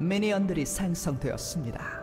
미니언들이 생성되었습니다.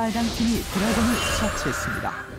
빨강팀이 드래곤을 처치했습니다.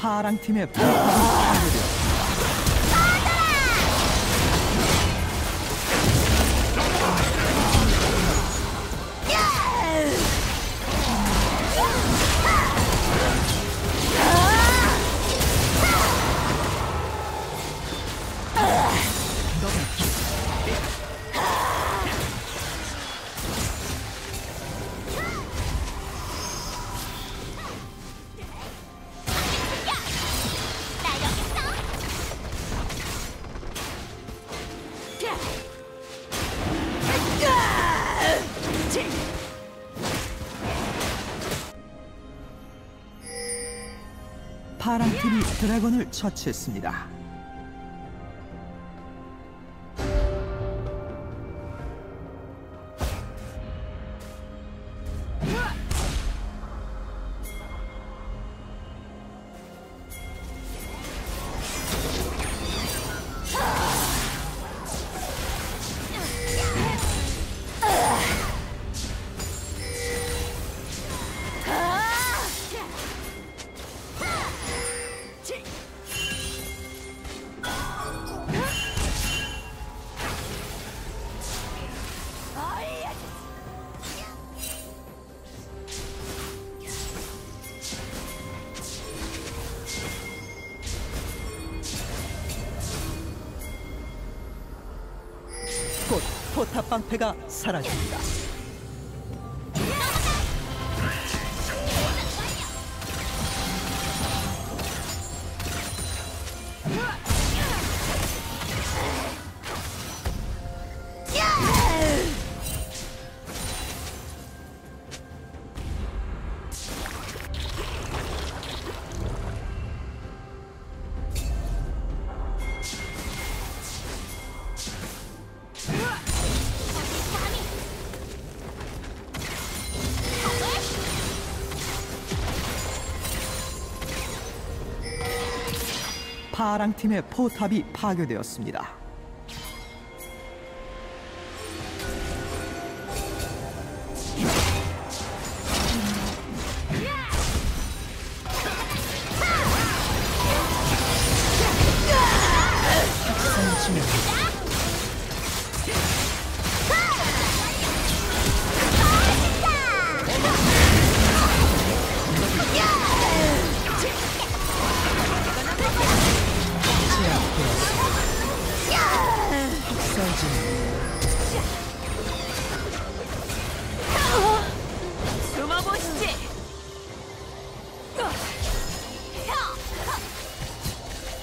파랑팀의 드래곤을 처치했습니다. 탑 방패가 사라집니다. 파랑 팀의 포탑이 파괴되었습니다.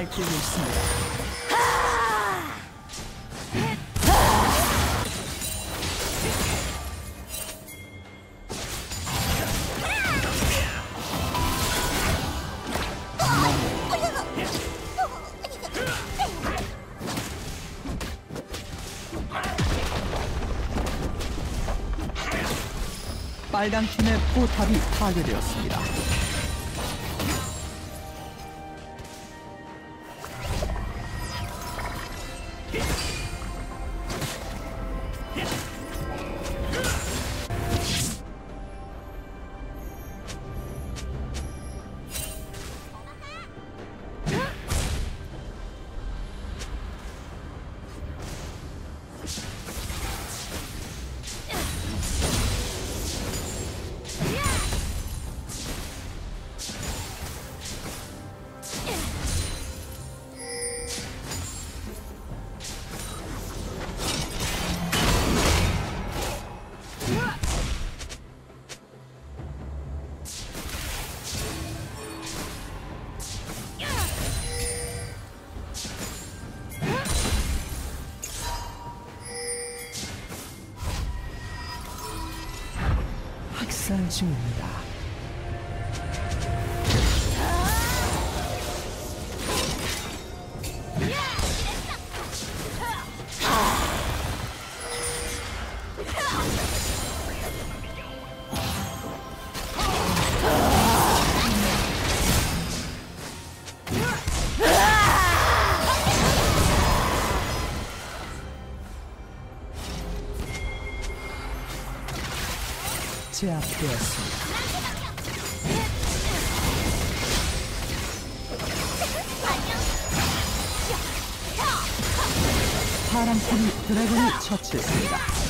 날뛰고 있습니다. 빨강 팀의 포탑이 파괴되었습니다. 발생 중입니다. 제압되었습니다. 파란 팀이 드래곤을 처치했습니다.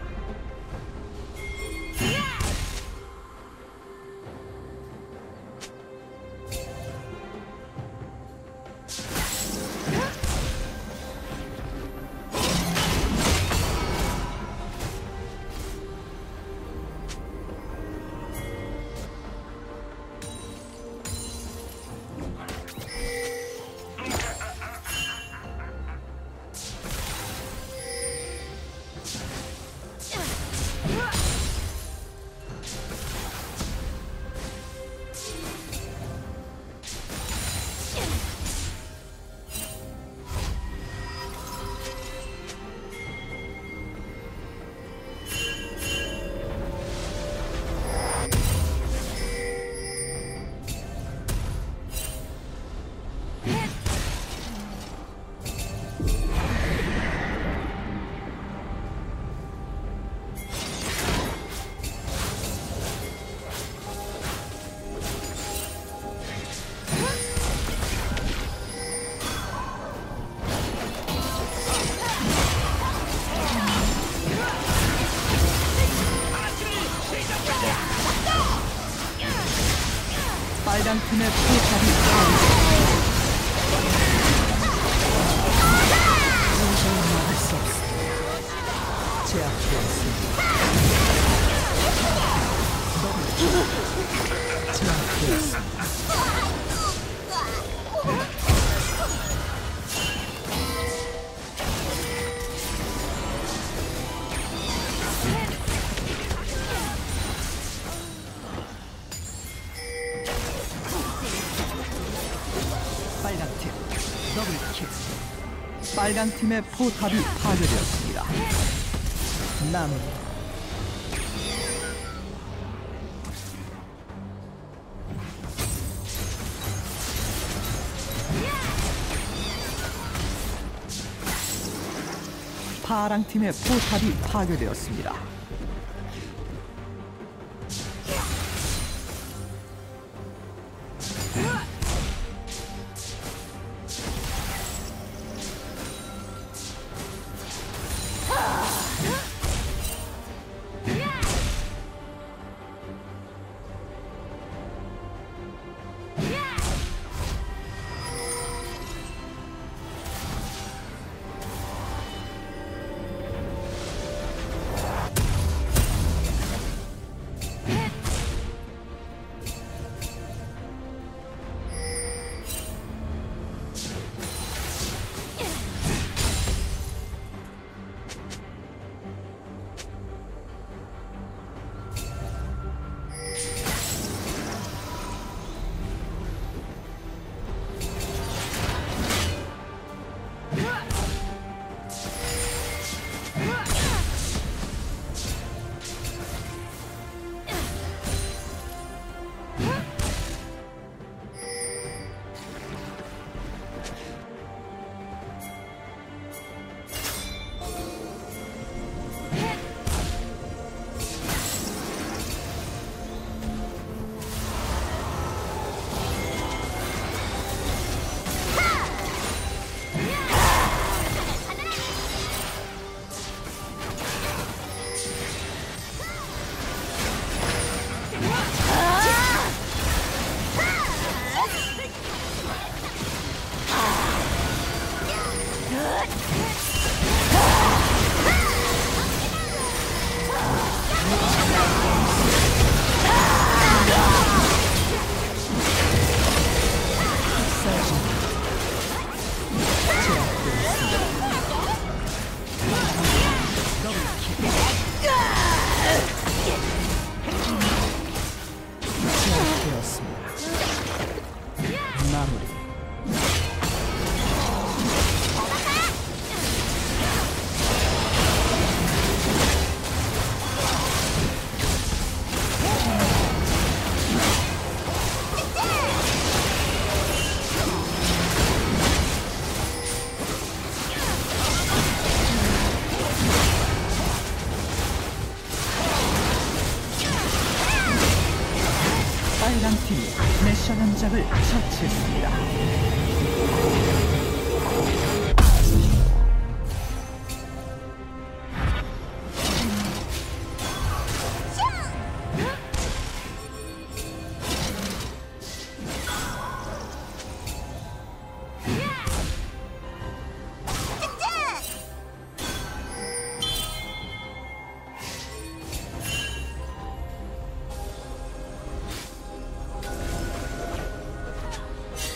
빨간 팀의 포탑이. 제압되었습니다. 제압되었습니다. 빨간 팀의 포탑이 파괴되었습니다. 남 파랑 팀의 포탑이 파괴되었습니다.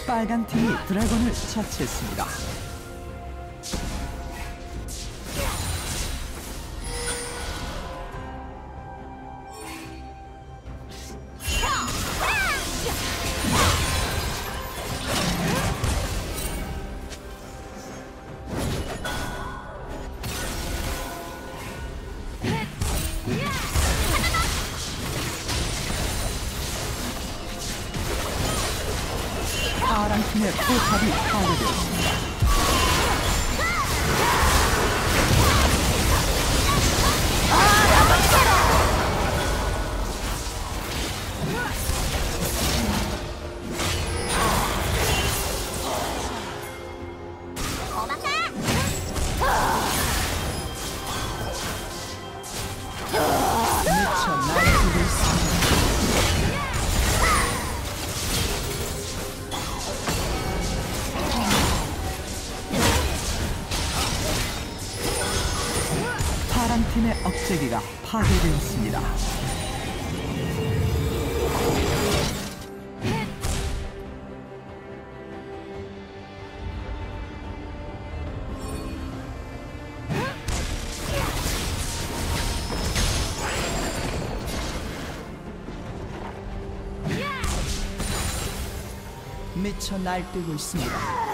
빨간 팀이 드래곤을 처치했습니다. 억제기가 파괴되었습니다. 미쳐 날뛰고 있습니다.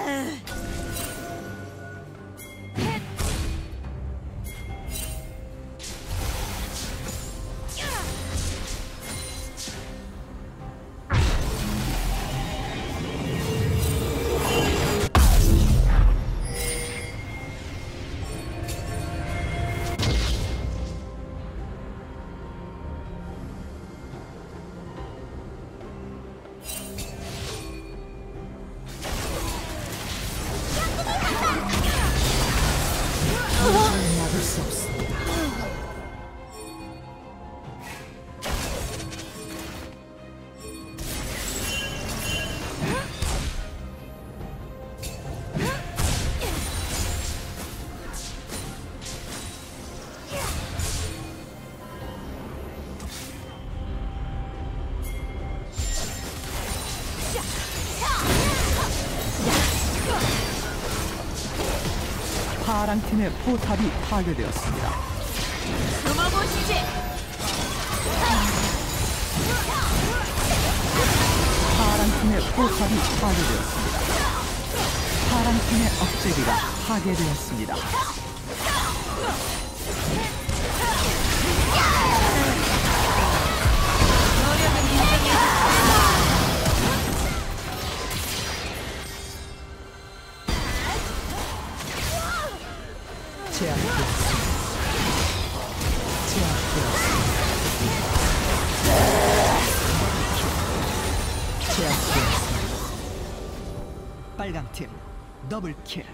파랑 팀의 포탑이 파괴되었습니다. 숨어보시지. 파란 팀의 포탑이 파괴되었습니다. 파란 팀의 억제기가 파괴되었습니다. 더블 킬.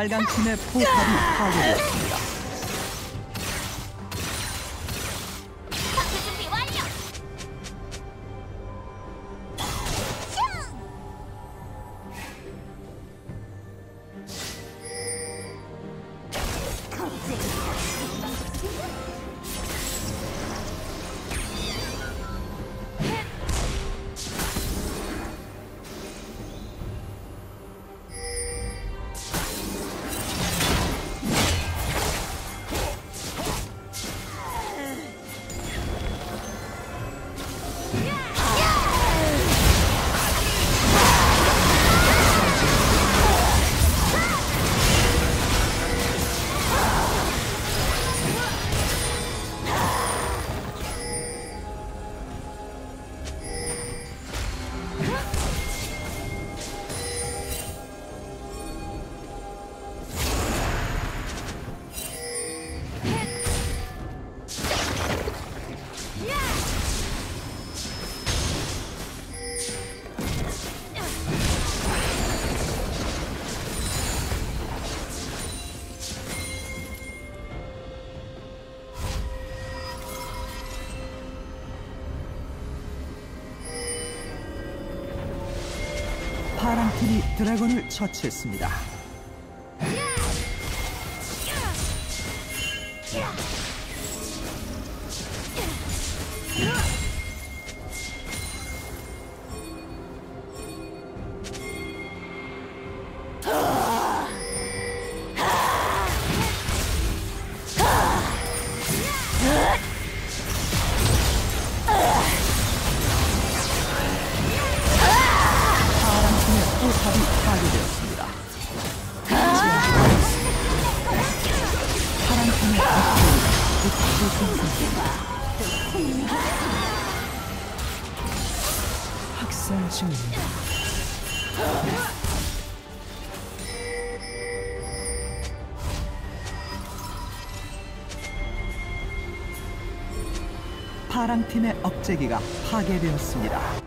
빨간 팀의 포탑이 파괴되었습니다. 드래곤을 처치했습니다. 것입니다. 파랑팀의 억제기가 파괴되었습니다.